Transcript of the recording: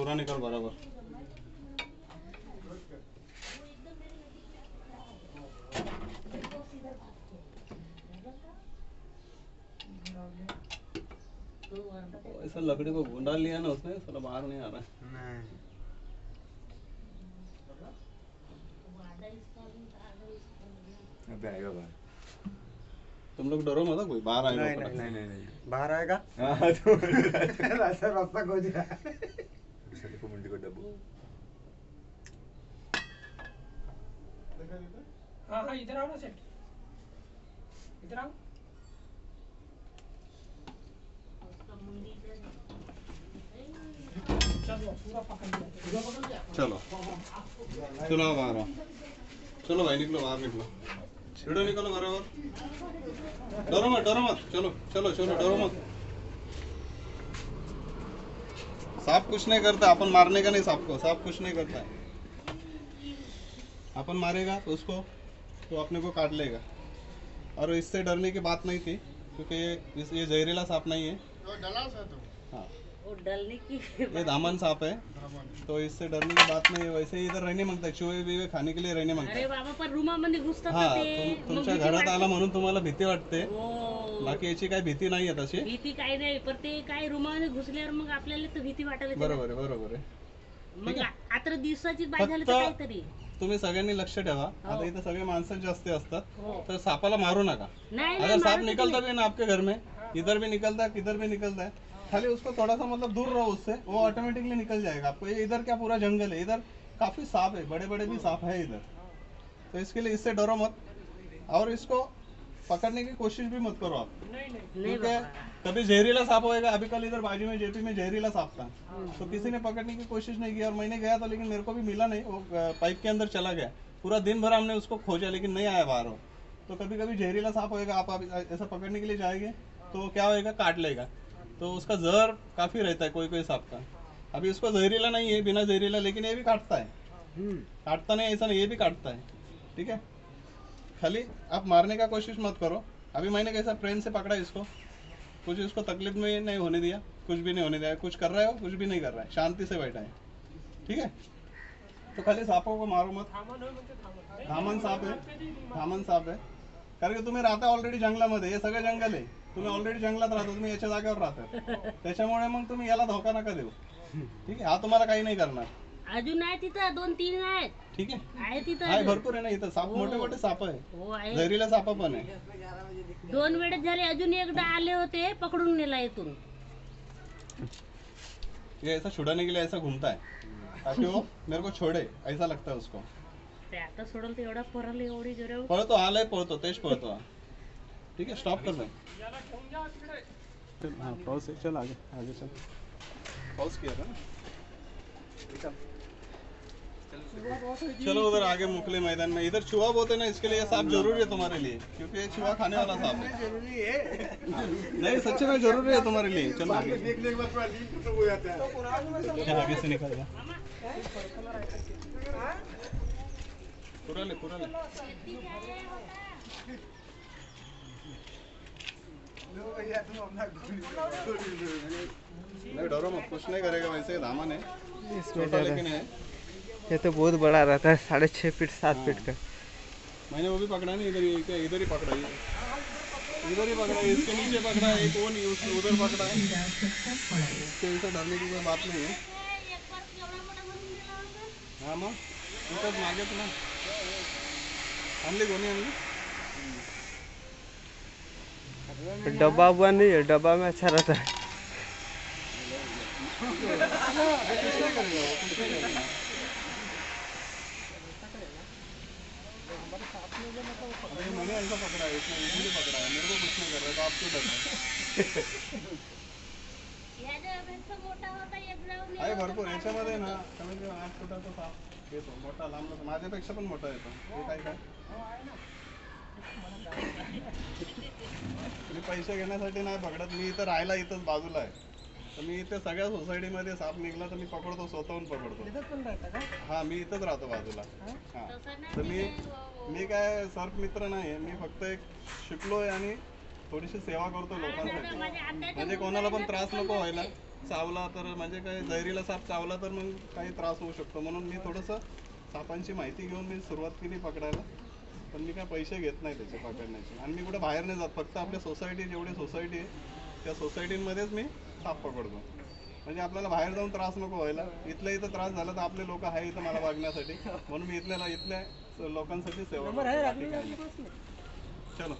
पूरा निकल बराबर। ऐसा लकड़ी को भूंडा लिया ना उसने साला बाहर नहीं आ रहा है। अबे आएगा बाहर। तुम लोग डरो मत कोई बाहर नहीं आएगा नहीं नहीं नहीं। बाहर आएगा? हाँ तो रास्ता रास्ता खोज रहा है। को मुंडी डब्बू हाँ हाँ इधर आओ ना सेठ इधर आओ चलो पूरा पकड़ लिया चलो चलो बाहर आओ चलो भाई निकलो बाहर निकलो वीडियो निकलो बराबर डरो मत डरो मत चलो चलो चलो डरो मत सांप कुछ नहीं करता अपन मारने का नहीं सांप को सांप कुछ नहीं करता। अपन मारेगा तो उसको तो अपने को काट लेगा। और इससे डरने की बात नहीं थी क्योंकि ये ये जहरीला सांप नहीं है। हाँ। वो डलने की ये दामन सांप है तो इससे डरने की बात नाही आहे वैसे ही इधर रहणे मागतात चुहे बिवे खाने के लिए रहणे अरे मागतात बाबा पण रूमामध्ये घुसतात हा ना ते तुम- मग तुमच्या भीती घरात वाटते. आला म्हणून तुम्हाला भीती वाटते. हो. बाकी याची काही भीती नाही आहे तशी. भीती काय नाही पण ते काय रूमामध्ये घुसल्यावर मग आपल्याला तर भीती वाटायला लागते. बरोबर आहे बरोबर आहे. मग आ- आता दिवसाची बाय झाली तर फक्त- काहीतरी. तुम्ही सगळ्यांनी लक्ष ठेवा. आता हो. इथं सगळे माणसं जास्त असतात. हो. तर सापाला मारू नका. नाही अगर नाही सांप मारत निकलता. भी ना आपके घर में इधर भी निकलता है किधर भी निकलता है. खाली उसको थोड़ा सा मतलब दूर रहो उससे वो ऑटोमेटिकली निकल जाएगा आपको। ये इधर क्या पूरा जंगल है? इधर काफ़ी सांप है बड़े बड़े भी सांप है इधर। तो इसके लिए इससे डरो मत। और इसको पकड़ने की कोशिश भी मत करो आप। क्योंकि कभी जहरीला सांप होएगा। अभी कल इधर बाजू में जेपी में जहरीला सांप था। तो किसी ने पकड़ने की कोशिश नहीं की और मैंने गया था लेकिन मेरे को भी मिला नहीं। वो पाइप के अंदर चला गया। पूरा दिन भर हमने उसको खोजा लेकिन नहीं आया बाहर तो कभी कभी जहरीला सांप होएगा। आप ऐसा पकड़ने के लिए जाएँगे तो क्या होएगा? काट लेगा। तो उसका जहर काफ़ी रहता है कोई कोई सांप का। अभी उसको जहरीला नहीं है बिना जहरीला लेकिन ये भी काटता है। हम्म। काटता नहीं ऐसा नहीं ये भी काटता है। ठीक है? खाली आप मारने का कोशिश मत करो। अभी मैंने कैसा प्रेम से पकड़ा इसको। कुछ इसको तकलीफ़ में नहीं होने दिया कुछ भी नहीं होने दिया। कुछ कर रहा है कुछ भी नहीं कर रहा है शांति से बैठा है। ठीक है? तो खाली सांपों को मारो मत। धामन साप दी- धामन साप आहे कारण की तुम्ही राहता ऑलरेडी जंगलामध्ये हे सगळं जंगल आहे. तुम्ही ऑलरेडी जंगलात राहता तुम्ही याच्या जागेवर राहता. त्याच्यामुळे मग तुम्ही याला धोका नका देऊ. ठीक आहे? हा तुम्हाला काही नाही करणार. अजून आहे तिथं? दोन तीन आहेत. ठीक आहे? आहे तिथं आहे अजून. भरपूर आहे ना इथं. साप मोठे मोठे साप आहे. हो आहे. जहरीला साप पण आहे. दोन वेळेस झाले अजून एकदा आले होते पकडून नेला इथून. ये ऐसा छुड़ाने के लिए ऐसा घूमता है ताकि वो मेरे को छोड़े. ऐसा लगता है उसको. ते आता सोडल तर एवढा परल एवढी ज़ोर पळतो आलाय पळतो तेच पळतो ठीक आहे स्टॉप कर भाई हाँ पाउस है चल आगे आगे चल. पाउस किया था ना चलो उधर आगे मुखले मैदान में. इधर चूहा बोलते ना इसके लिए सांप ज़रूरी है तुम्हारे लिए क्योंकि ये चूहा खाने वाला सांप है। ज़रूरी है नहीं सच्ची में ज़रूरी है तुम्हारे लिए। चलो आगे। देखने के बाद पूरा खत्म हो जाता है ये आगे से निकल जा। पूरा ले पूरा ले लो भैया तुम अपना गोली नहीं डरो मत कुछ नहीं करेगा वैसे ही दामन है इसमें छोटा लेकिन है ये तो बहुत बड़ा रहता है साढ़े छः फीट सात हाँ। फीट का मैंने वो भी पकड़ा नहीं इधर ही क्या इधर ही पकड़ा ये इधर ही पकड़ा है इसके नीचे पकड़ा है एक वो नहीं उस उधर पकड़ा है इसके ऐसा डरने की कोई बात नहीं है हाँ माँ मग इथंच मागेच ना डब्बा हुआ नहीं है डब्बा में अच्छा रहता है। मैंने ऐसा पकड़ा है इसने इजीली पकड़ा है मेरे को कुछ नहीं कर रहा तो आप क्यों डर रहे हो भरपूर याच्यामध्ये ना कमीत कमी आठ फुटाचा साप येतो मोठा लांब नसतो. माझ्यापेक्षा पण मोठा येतो हे काय काय? मी पैसे घेण्यासाठी नाही पकडत. मी इथं राहायला इथंच बाजूला आहे. तर मी इथे सगळ्या सोसायटीमध्ये साप निघला तर मी पकडतो स्वतःहून पकडतो. हा मी इथंच राहतो बाजूला. हा? तर मी मी काय सर्प मित्र नाही मी फक्त एक शिकलोय आणि थोडीशी सेवा करतो लोकांसाठी. म्हणजे कोणाला पण त्रास नको व्हायला. चावला तर म्हणजे काय जहरीला साप चावला तर मग काही त्रास होऊ शकतो. म्हणून मी थोडंसं सापांची माहिती घेऊन मी सुरुवात केली पकडायला. पण मी काय पैसे घेत नाही त्याचे पकडण्याचे. आणि मी कुठे बाहेर नाही जात. फक्त आपल्या सोसायटी जेवढी सोसायटी आहे त्या सोसायटीमध्येच मी साप पकडतो. म्हणजे आपल्याला बाहेर जाऊन त्रास नको व्हायला. इथल्या इथं त्रास झाला तर आपले लोक आहे इथं मला वागण्यासाठी. म्हणून मी इथल्या इथल्या लोकांसाठी सेवा. चलो.